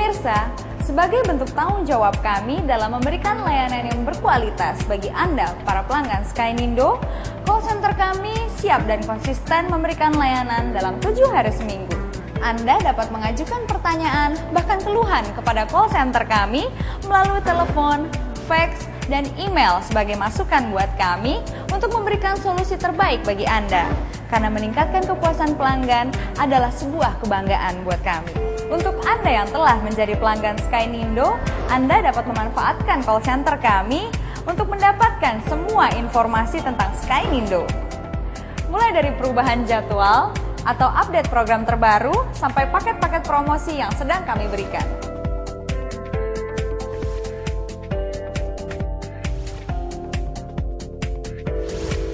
Pemirsa, sebagai bentuk tanggung jawab kami dalam memberikan layanan yang berkualitas bagi Anda, para pelanggan Skynindo, call center kami siap dan konsisten memberikan layanan dalam tujuh hari seminggu. Anda dapat mengajukan pertanyaan, bahkan keluhan kepada call center kami melalui telepon, fax, dan email sebagai masukan buat kami untuk memberikan solusi terbaik bagi Anda. Karena meningkatkan kepuasan pelanggan adalah sebuah kebanggaan buat kami. Untuk Anda yang telah menjadi pelanggan Skynindo, Anda dapat memanfaatkan call center kami untuk mendapatkan semua informasi tentang Skynindo. Mulai dari perubahan jadwal atau update program terbaru sampai paket-paket promosi yang sedang kami berikan.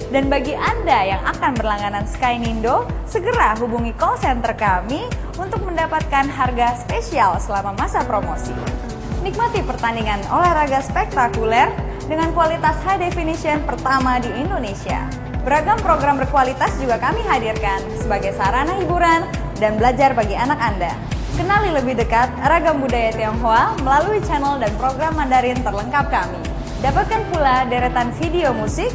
Dan bagi Anda yang akan berlangganan Skynindo, segera hubungi call center kami untuk mendapatkan harga spesial selama masa promosi. Nikmati pertandingan olahraga spektakuler dengan kualitas high definition pertama di Indonesia. Beragam program berkualitas juga kami hadirkan sebagai sarana hiburan dan belajar bagi anak Anda. Kenali lebih dekat ragam budaya Tionghoa melalui channel dan program Mandarin terlengkap kami. Dapatkan pula deretan video musik,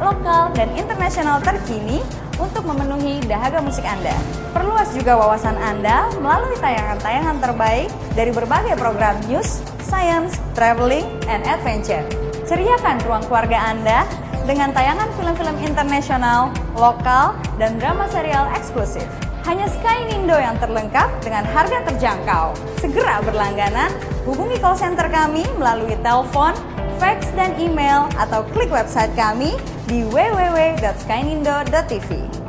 lokal, dan internasional terkini untuk memenuhi dahaga musik Anda. Perluas juga wawasan Anda melalui tayangan-tayangan terbaik dari berbagai program news, science, traveling, and adventure. Ceriakan ruang keluarga Anda dengan tayangan film-film internasional, lokal, dan drama serial eksklusif. Hanya Sky Nindo yang terlengkap dengan harga terjangkau. Segera berlangganan, hubungi call center kami melalui telepon, fax, dan email atau klik website kami di www.skynindo.tv.